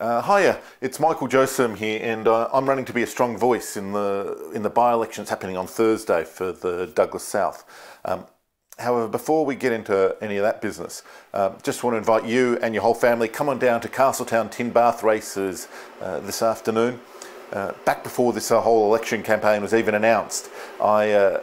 Uh, hiya, it's Michael Josem here, and uh, I'm running to be a strong voice in the in the by-elections happening on Thursday for the Douglas South. Um, however, before we get into any of that business, uh, just want to invite you and your whole family come on down to Castletown Tin Bath races uh, this afternoon. Uh, back before this uh, whole election campaign was even announced, I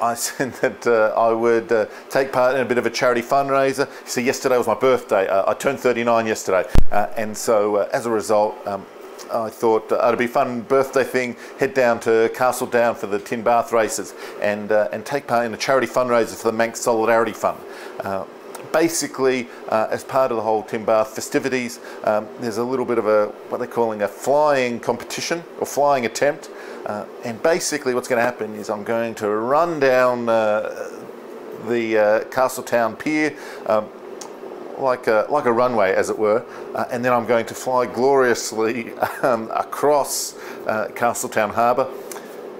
I said that uh, I would uh, take part in a bit of a charity fundraiser. See, yesterday was my birthday. Uh, I turned 39 yesterday, uh, and so uh, as a result, um, I thought uh, it'd be a fun birthday thing. Head down to Castletown for the Tin Bath races and and take part in a charity fundraiser for the Manx Solidarity Fund basically, uh, as part of the whole Tin Bath festivities, um, there's a little bit of a what they're calling a flying competition or flying attempt. Uh, and basically, what's going to happen is I'm going to run down uh, the uh, Castletown Pier. Um, like a, like a runway, as it were, uh, and then I'm going to fly gloriously um, across uh, Castletown Harbour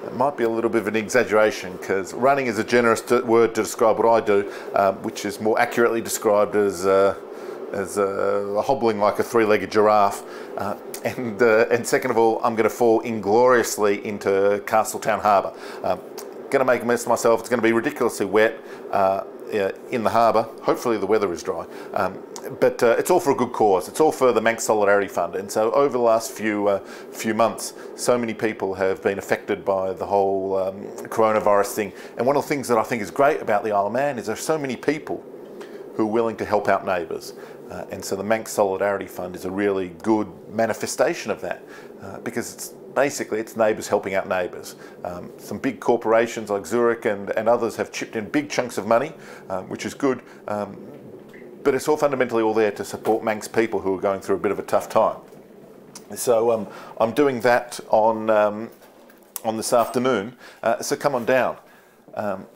it might be a little bit of an exaggeration because running is a generous word to describe what I do, um, which is more accurately described as uh, as uh, hobbling like a three-legged giraffe. Uh, and uh, and second of all, I'm going to fall ingloriously into Castletown Harbour. Um, going to make a mess of myself. It's going to be ridiculously wet uh, in the harbour. Hopefully the weather is dry. Um, but uh, it's all for a good cause. It's all for the Manx Solidarity Fund. And so over the last few uh, few months, so many people have been affected by the whole um, coronavirus thing. And one of the things that I think is great about the Isle of Man is there are so many people who are willing to help out neighbours. Uh, and so the Manx Solidarity Fund is a really good manifestation of that uh, because it's basically it's neighbours helping out neighbours. Um, some big corporations like Zurich and, and others have chipped in big chunks of money, um, which is good. Um, but it's all fundamentally all there to support Manx people who are going through a bit of a tough time. So um, I'm doing that on um, on this afternoon. Uh, so come on down. Um,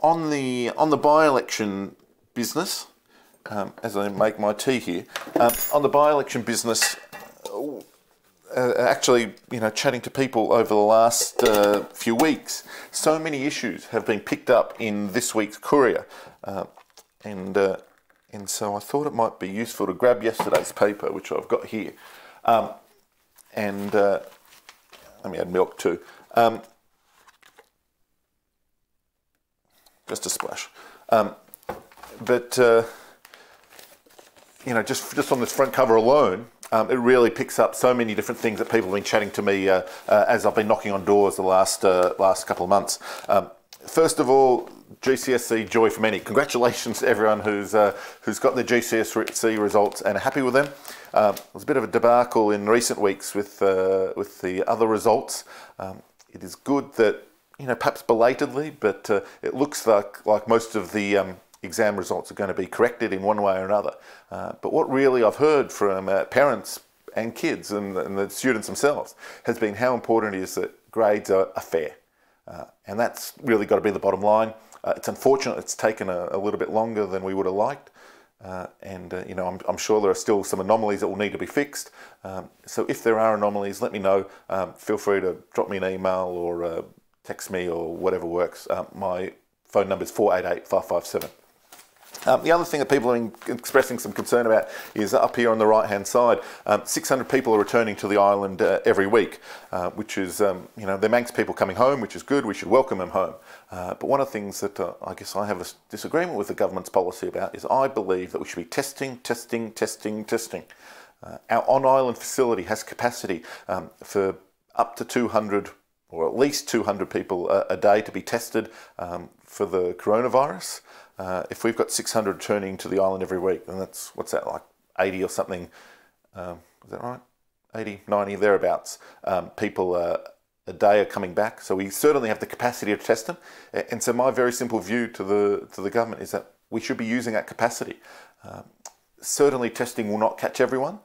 on the on the by-election business, um, as I make my tea here, um, on the by-election business. Uh, actually, you know, chatting to people over the last uh, few weeks, so many issues have been picked up in this week's Courier. Uh, and uh, and so I thought it might be useful to grab yesterday's paper, which I've got here, um, and uh, let me add milk too. Um, just a splash. Um, but uh, you know, just just on this front cover alone, um, it really picks up so many different things that people have been chatting to me uh, uh, as I've been knocking on doors the last uh, last couple of months. Um, first of all, GCSE joy for many. Congratulations to everyone who's uh, who's got their GCSE results and are happy with them. Um, was a bit of a debacle in recent weeks with uh, with the other results. Um, it is good that you know perhaps belatedly, but uh, it looks like like most of the um, exam results are going to be corrected in one way or another. Uh, but what really I've heard from uh, parents and kids and, and, the students themselves has been how important it is that grades are, are fair. Uh, and that's really got to be the bottom line. Uh, it's unfortunate it's taken a, a, little bit longer than we would have liked. Uh, and uh, you know, I'm, I'm, sure there are still some anomalies that will need to be fixed. Um, so if there are anomalies, let me know. Um, feel free to drop me an email or text me or whatever works. My phone number is 488 557. Um, the other thing that people are expressing some concern about is up here on the right hand side, um, 600 people are returning to the island uh, every week, uh, which is, um, you know, they're Manx people coming home, which is good, we should welcome them home. Uh, but one of the things that uh, I guess I have a disagreement with the government's policy about is I believe that we should be testing, testing, testing, testing. Uh, our on island facility has capacity um, for up to 200 or at least 200 people a, a day to be tested um, for the coronavirus. Uh, if we've got 600 turning to the island every week, then that's, what's that, like 80 or something, um, is that right? 80, 90, thereabouts, um, people uh, a day are coming back. So we certainly have the capacity to test them. And so my very simple view to the, to the government is that we should be using that capacity. Um, certainly testing will not catch everyone,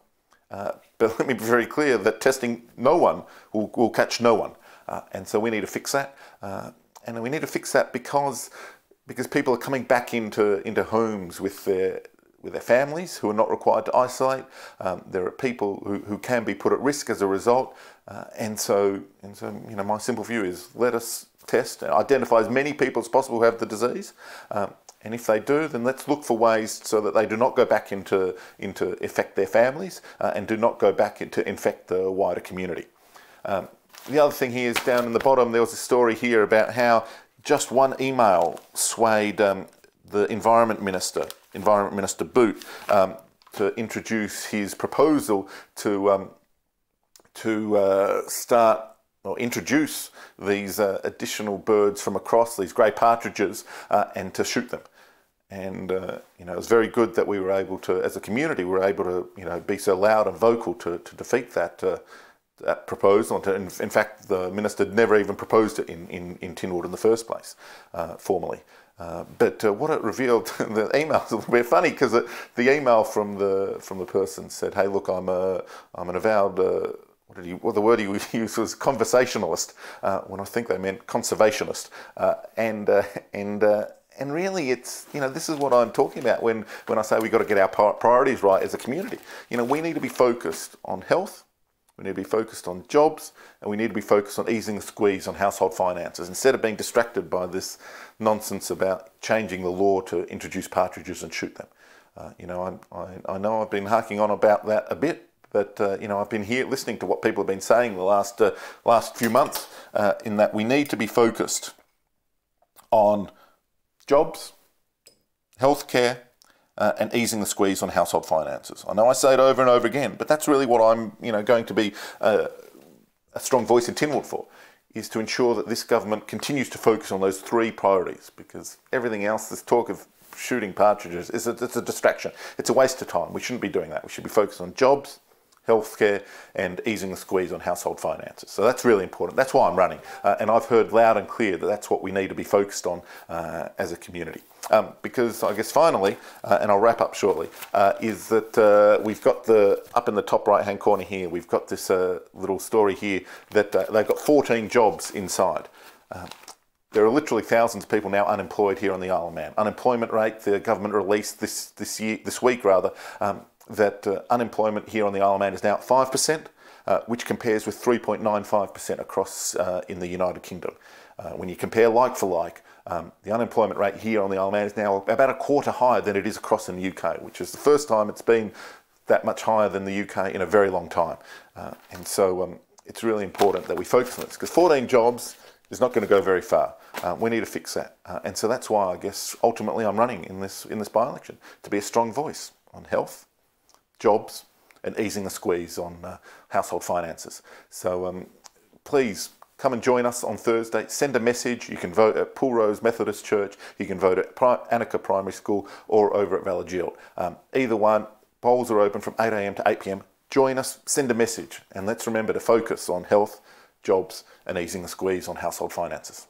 uh, but let me be very clear that testing no one will, will catch no one. Uh, and so we need to fix that. Uh, and we need to fix that because because people are coming back into into homes with their with their families who are not required to isolate. Um, there are people who, who can be put at risk as a result, uh, and so and so you know my simple view is let us test and identify as many people as possible who have the disease, um, and if they do, then let's look for ways so that they do not go back into, into affect their families uh, and do not go back into infect the wider community. Um, the other thing here is down in the bottom, there was a story here about how just one email swayed um, the Environment Minister, Environment Minister Boot, um, to introduce his proposal to, um, to uh, start or introduce these uh, additional birds from across, these grey partridges, uh, and to shoot them. And uh, you know, it was very good that we were able to, as a community, we were able to, you know, be so loud and vocal to, to defeat that uh, that proposal. In, in, fact, the minister never even proposed it in, in, in Tynwald in the first place, uh, formally. Uh, but uh, what it revealed, the email's a little bit funny because the email from the from the person said, "Hey, look, I'm a I'm an avowed." Uh, what did he? Well, the word he used was conversationalist. Uh, when I think they meant conservationist, and and and really it's you know this is what i'm talking about when when i say we've got to get our priorities right as a community you know we need to be focused on health we need to be focused on jobs and we need to be focused on easing the squeeze on household finances instead of being distracted by this nonsense about changing the law to introduce partridges and shoot them. Uh, you know, I, I, know I've been harking on about that a bit, but uh, you know, I've been here listening to what people have been saying the last uh, last few months. Uh, in that we need to be focused on jobs, healthcare, uh, and easing the squeeze on household finances. I know I say it over and over again, but that's really what I'm, you know, going to be uh, a strong voice in Tynwald for, is to ensure that this government continues to focus on those three priorities, because everything else, this talk of shooting partridges, is a, it's a distraction. It's a waste of time. We shouldn't be doing that. We should be focused on jobs, healthcare, and easing the squeeze on household finances. So that's really important. That's why I'm running. Uh, and I've heard loud and clear that that's what we need to be focused on uh, as a community. Um, because I guess finally, uh, and I'll wrap up shortly, uh, is that uh, we've got the, up in the top right hand corner here, we've got this uh, little story here that they've got 14 jobs inside. Um, there are literally thousands of people now unemployed here on the Isle of Man. Unemployment rate, the government released this, this, year, this week rather, um, that uh, unemployment here on the Isle of Man is now at 5%, uh, which compares with 3.95% across uh, in the United Kingdom. Uh, when you compare like for like, um, the unemployment rate here on the Isle of Man is now about a quarter higher than it is across in the UK, which is the first time it's been that much higher than the UK in a very long time. Uh, and so um, it's really important that we focus on this because 14 jobs is not going to go very far. Uh, we need to fix that. and so that's why I guess ultimately I'm running in this, in this by-election, to be a strong voice on health, jobs, and easing the squeeze on uh, household finances. So um, please come and join us on Thursday. Send a message. You can vote at Pulrose Methodist Church. You can vote at Pri Annika Primary School or over at Valagilt. Um, either one, polls are open from 8am to 8pm. Join us, send a message, and let's remember to focus on health, jobs, and easing the squeeze on household finances.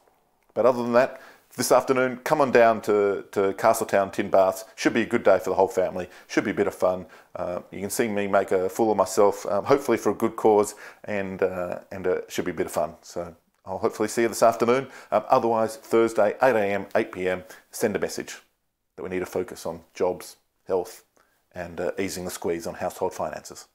But other than that, this afternoon, come on down to, to Castletown Tin Baths. Should be a good day for the whole family. Should be a bit of fun. Uh, you can see me make a fool of myself, um, hopefully for a good cause, and uh, and uh, should be a bit of fun. So I'll hopefully see you this afternoon. Um, otherwise, Thursday, 8 a.m., 8 p.m., send a message that we need to focus on jobs, health, and uh, easing the squeeze on household finances.